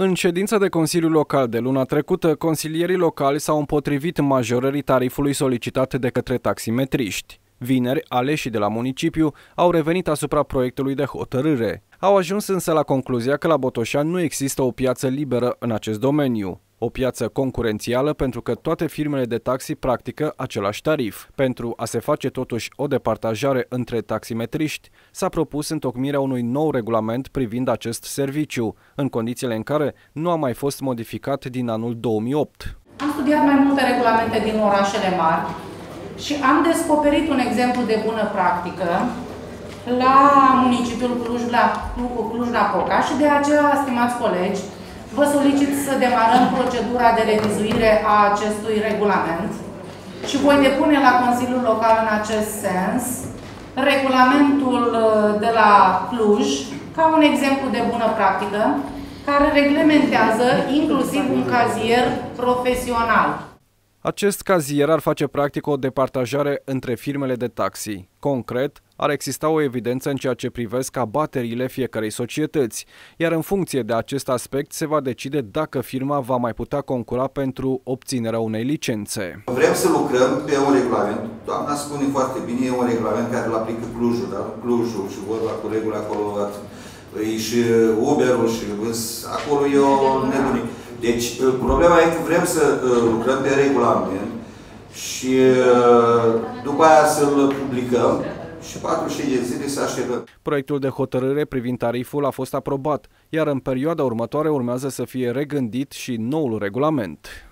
În ședința de Consiliu Local de luna trecută, consilierii locali s-au împotrivit majorării tarifului solicitat de către taximetriști. Vineri, aleșii de la municipiu au revenit asupra proiectului de hotărâre. Au ajuns însă la concluzia că la Botoșani nu există o piață liberă în acest domeniu. O piață concurențială pentru că toate firmele de taxi practică același tarif. Pentru a se face totuși o departajare între taximetriști, s-a propus întocmirea unui nou regulament privind acest serviciu, în condițiile în care nu a mai fost modificat din anul 2008. Am studiat mai multe regulamente din orașele mari și am descoperit un exemplu de bună practică la municipiul Cluj-Napoca și de aceea, stimați colegi, vă solicit să demarăm procedura de revizuire a acestui regulament și voi depune la Consiliul Local în acest sens regulamentul uh, de la Cluj ca un exemplu de bună practică care reglementează inclusiv un cazier profesional. Acest cazier ar face practic o departajare între firmele de taxi. Concret, ar exista o evidență în ceea ce privesc abateriile fiecarei societăți, iar în funcție de acest aspect se va decide dacă firma va mai putea concura pentru obținerea unei licențe. Vrem să lucrăm pe un regulament, doamna spune foarte bine, e un regulament care îl aplică Clujul, da? Clujul și vorba colegul acolo, e și Uberul și acolo e o nebunie. Deci problema e că vrem să uh, lucrăm pe regulament și uh, după aia să-l publicăm și 45 de zile să așteptăm. Proiectul de hotărâre privind tariful a fost aprobat, iar în perioada următoare urmează să fie regândit și noul regulament.